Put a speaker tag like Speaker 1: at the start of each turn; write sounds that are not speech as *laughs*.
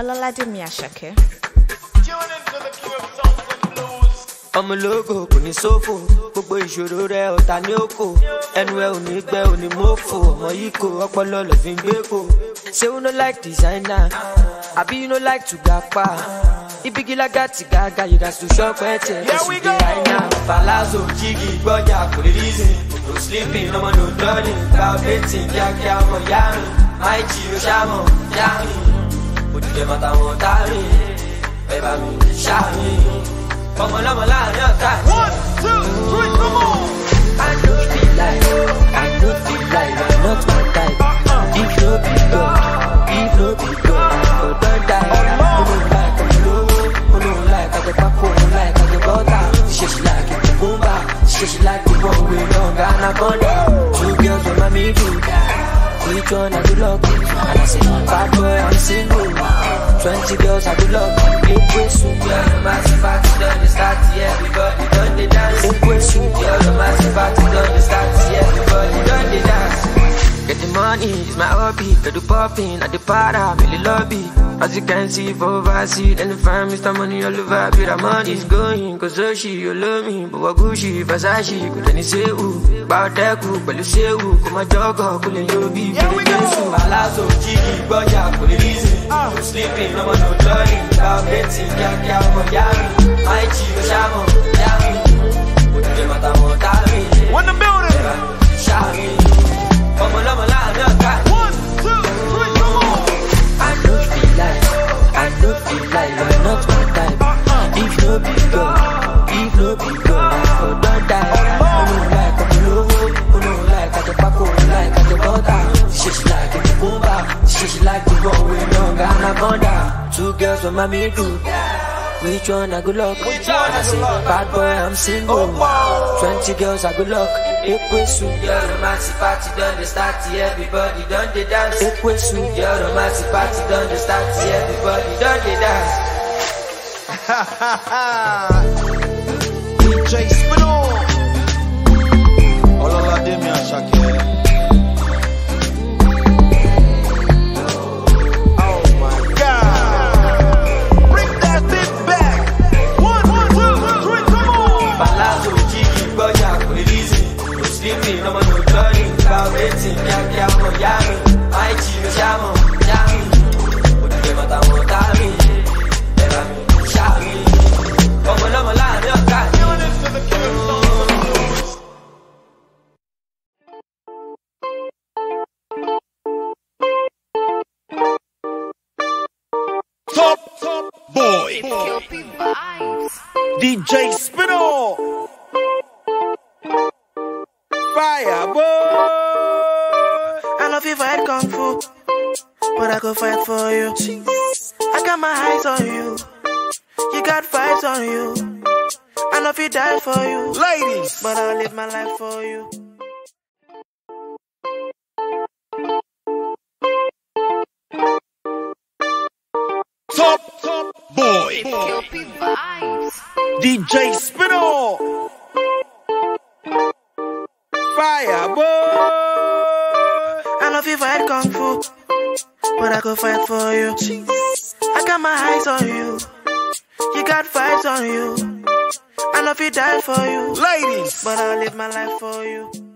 Speaker 1: Ọlọ́ládé Àṣàkẹ́.
Speaker 2: ọmọ ológo kò ní sófò gbogbo ìṣòro rẹ ọ̀tá ní òkò ẹnu ẹ ò ní gbẹ ò ní mọ́fò ọmọ yìí kò ọpọlọ lọ fi ń gbé kò ṣé you no like designer? Àbí you no like to gapa ibigi lágàtì gàgà yìí gàtú ṣọ́ọ̀pù ẹ̀tẹ̀ ẹ̀sùn dé àìná palazzo jígì gbọ́jà kò lè reason no sleeping ọmọ no dawning gba betting kíákíá ọmọ yá mi. Máì jí o ṣàmọ̀ yá mi òdìdẹ mọ́ta wọn tá mi ẹ bá mi ṣá mi ọmọ lọ́mọ láàrin ọ̀tá mi.
Speaker 3: One, two, three, come on.
Speaker 2: I no feel like, I no feel like I'm not my type. If no be God, if no be God, go don die. Who no like I'm low, no like I go pack, who like I go butter. She she like it, boom. She she like the one we long anaconda. Two girls my me do. Which one I do love? And I say, bad boy, I'm single. Twenty girls I do love. Eight way soon, girl, the massive party done the start, yeah, everybody done the dance. Eight way soon, girl, the massive party done the start, yeah, everybody done the dance. Get the money, it's my hobby. Get the popping at the para, really lobby. As you can see, for overseas, and the fam, Mr. Money all over. Be the money's going, cause so she, you love me. But what Gucci, Versace, could any say who? Bout that cool, but you say who? Come my dog, cool and you be.
Speaker 3: Here we go.
Speaker 2: Palazzo, Jiggy, Boya, cool and easy. Uh. No sleeping, no more, no journey. Yeah, yeah, for Yami. My chico, Shamo, like the one we long. Two girls with my me do. Which one I good luck?
Speaker 3: Which one I
Speaker 2: And say, bad boy, I'm single.
Speaker 3: Oh, wow.
Speaker 2: Twenty girls I good luck. Ekwesu, girl, the maxi party done the start, everybody done the dance. Ekwesu, girl, the maxi party done the start, everybody done the dance. *laughs*
Speaker 3: DJ Spinall.
Speaker 2: No sleeping, ọmọ no journey. Gba wetin, kíákíá ọmọ yá mi. Máì jí mi ṣámọ̀, yá mi. Òdìdẹ mọ̀tà wọn tá mi. Ẹ̀rọ mi, ṣá mi. Ọmọ lọ́mọ láàrin ọ̀tá mi.
Speaker 3: Top, top boy. DJ Spinall. Fire oh. boy.
Speaker 4: I know if you fight kung fu, but I go fight for you. I got my eyes on you, you got vibes on you. I know if you die for you,
Speaker 3: Ladies.
Speaker 4: but I'll live my life for you.
Speaker 3: Top, top boy. DJ Spinall. Boy.
Speaker 4: I know if you fight kung fu, but I go fight for you. I got my eyes on you, you got vibes on you. I know if you die for you,
Speaker 3: Ladies.
Speaker 4: but I'll live my life for you.